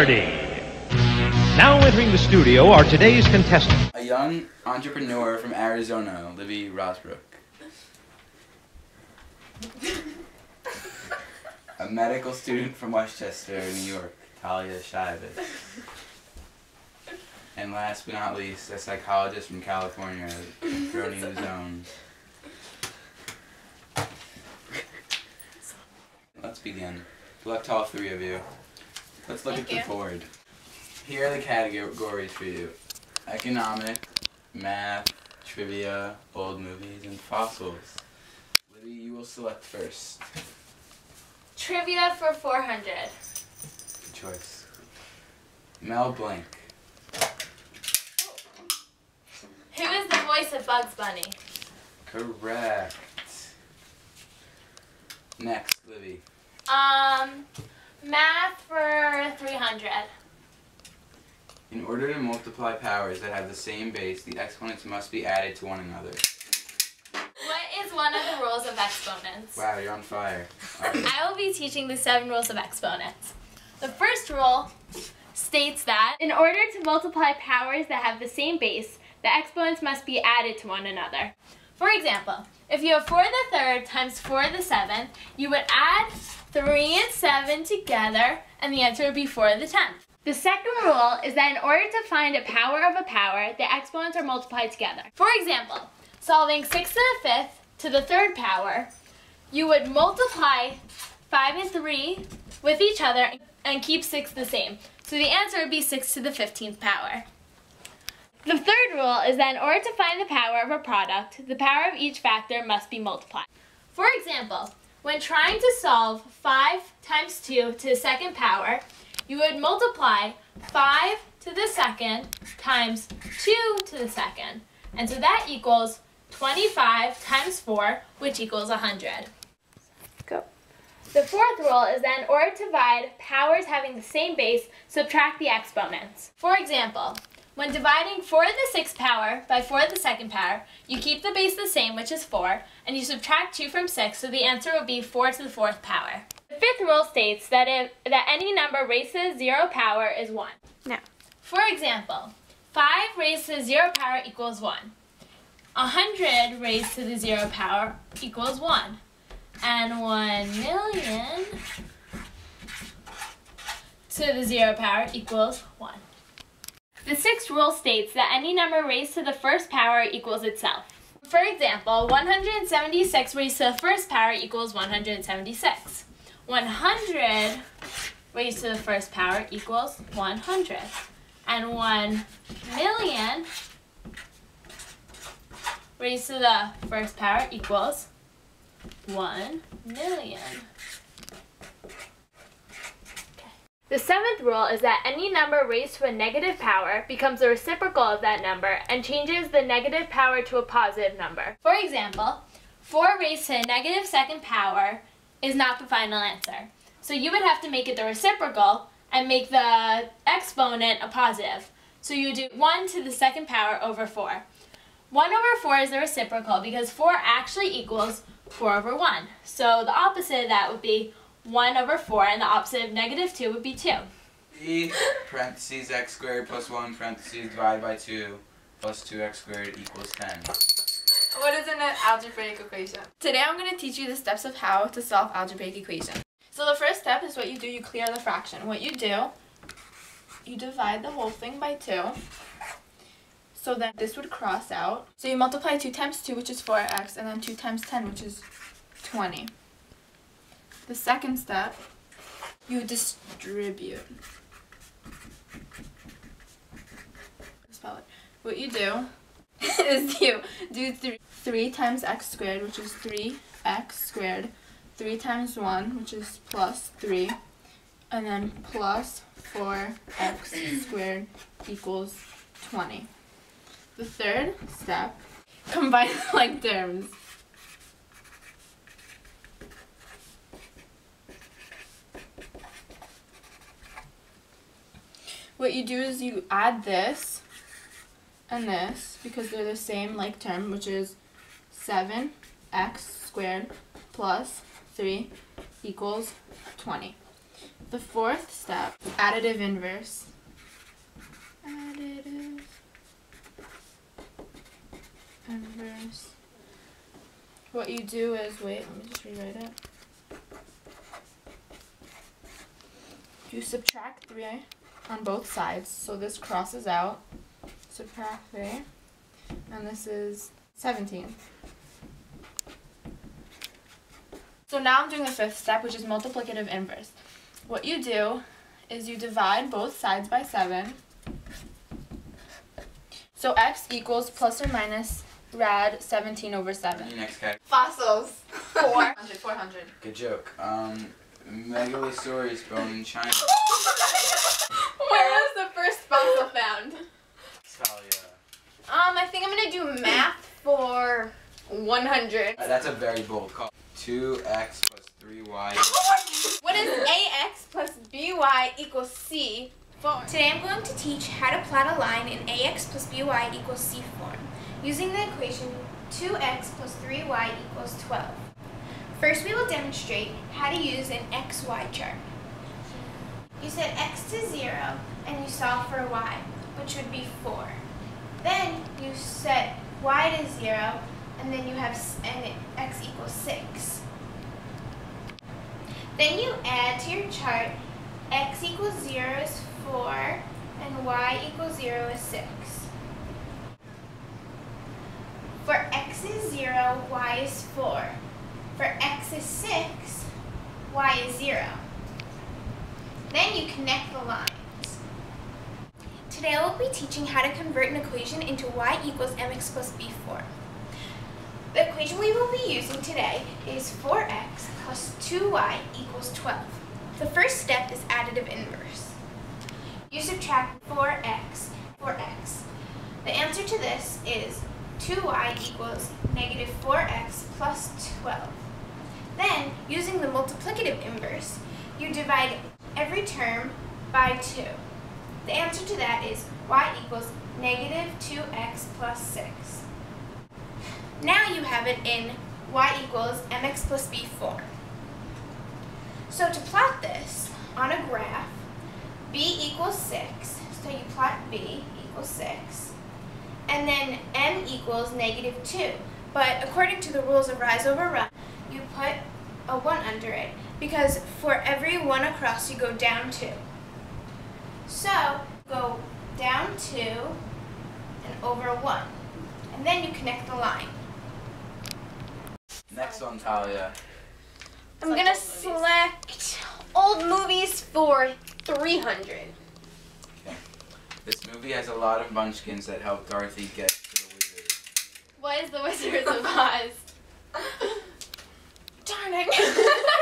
Jeopardy! Now entering the studio are today's contestants. A young entrepreneur from Arizona, Libby Rosbrook. A medical student from Westchester, New York, Talia Shivas. And last but not least, a psychologist from California, Ronnie Luzone. Let's begin. To all three of you. Let's look Thank at you. the board. Here are the categories for you. Economic, math, trivia, old movies, and fossils. Libby, you will select first. Trivia for 400. Good choice. Mel Blanc. Who is the voice of Bugs Bunny? Correct. Next, Libby. Um, math for 300. In order to multiply powers that have the same base, the exponents must be added to one another. What is one of the rules of exponents? Wow, you're on fire. Alright. I will be teaching the seven rules of exponents. The first rule states that in order to multiply powers that have the same base, the exponents must be added to one another. For example, if you have 4 to the third times 4 to the seventh, you would add 3 and 7 together, and the answer would be 4 to the tenth. The second rule is that in order to find a power of a power, the exponents are multiplied together. For example, solving 6 to the fifth to the third power, you would multiply 5 and 3 with each other and keep 6 the same. So the answer would be 6 to the 15th power. The third rule is that in order to find the power of a product, the power of each factor must be multiplied. For example, when trying to solve 5 times 2 to the second power, you would multiply 5 to the second times 2 to the second. And so that equals 25 times 4, which equals 100. Go. The fourth rule is that in order to divide powers having the same base, subtract the exponents. For example, when dividing 4 to the sixth power by 4 to the second power, you keep the base the same, which is 4, and you subtract 2 from 6, so the answer will be 4 to the fourth power. The fifth rule states that if that any number raised to the zero power is 1. Now, For example, 5 raised to the zero power equals 1. 100 raised to the zero power equals 1. And 1 million to the zero power equals 1. The sixth rule states that any number raised to the first power equals itself. For example, 176 raised to the first power equals 176. 100 raised to the first power equals 100. And 1 million raised to the first power equals 1 million. The seventh rule is that any number raised to a negative power becomes the reciprocal of that number and changes the negative power to a positive number. For example, 4 raised to a negative second power is not the final answer. So you would have to make it the reciprocal and make the exponent a positive. So you do 1 to the second power over 4. 1 over 4 is the reciprocal because 4 actually equals 4 over 1. So the opposite of that would be 1 over 4, and the opposite of negative 2 would be 2. E parentheses x squared plus 1 parentheses divided by 2 plus 2x squared equals 10. What is an algebraic equation? Today I'm going to teach you the steps of how to solve algebraic equations. So the first step is what you do, you clear the fraction. What you do, you divide the whole thing by 2. So then this would cross out. So you multiply 2 times 2, which is 4x, and then 2 times 10, which is 20. The second step, you distribute. Spell it. What you do is you do th 3 times x squared, which is 3x squared, 3 times 1, which is plus 3, and then plus 4x squared equals 20. The third step, combine like terms. What you do is you add this and this because they're the same like term, which is 7x squared plus 3 equals 20. The fourth step, additive inverse. Additive inverse. What you do is, wait, let me just rewrite it. You subtract 3 on both sides, so this crosses out. Subtract 3, and this is 17. So now I'm doing the fifth step, which is multiplicative inverse. What you do is you divide both sides by 7. So x equals plus or minus rad 17 over 7. Your next category. Fossils. 400. 400. Good joke. Um, Megalosaurus bone in China. Where was the first fossil found? Talia. Um, I think I'm gonna do math for 100. Uh, That's a very bold call. 2x plus 3y. What is ax plus by equals c for? Today I'm going to teach how to plot a line in ax plus by equals c form using the equation 2x plus 3y equals 12. First we will demonstrate how to use an xy chart. You set x to 0 and you solve for y, which would be 4. Then you set y to 0 and then you have and x equals 6. Then you add to your chart x equals 0 is 4 and y equals 0 is 6. For x is 0, y is 4. For x is 6, y is 0. Then you connect the lines. Today I will be teaching how to convert an equation into y equals mx plus b form. The equation we will be using today is 4x plus 2y equals 12. The first step is additive inverse. You subtract 4x, 4x. The answer to this is 2y equals negative 4x plus 12. Then, using the multiplicative inverse, you divide every term by 2. The answer to that is y equals negative 2x plus 6. Now you have it in y equals mx plus b form. So to plot this on a graph, b equals 6, so you plot b equals 6, and then m equals negative 2. But according to the rules of rise over run, you put a 1 under it, because for every 1 across you go down 2. So, go down 2 and over 1. And then you connect the line. Next one, Talia. I'm gonna select old movies for 300. This movie has a lot of munchkins that help Dorothy get to the wizard. What is the Wizard of Oz? morning.